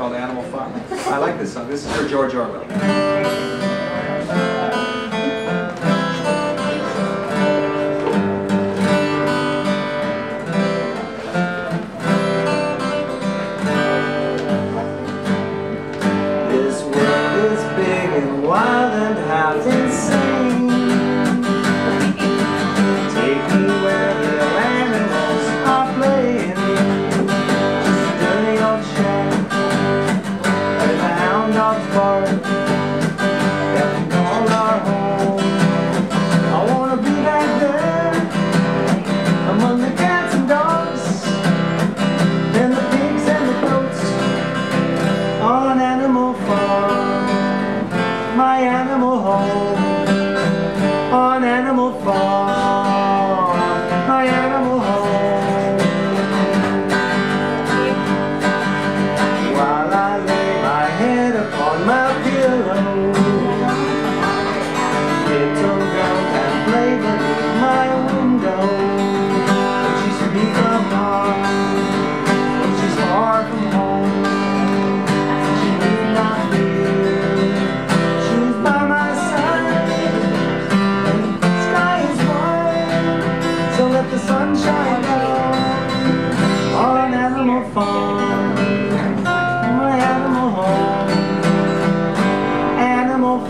called Animal Farm. I like this song. This is for George Orwell. wild and happy. voz.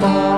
more.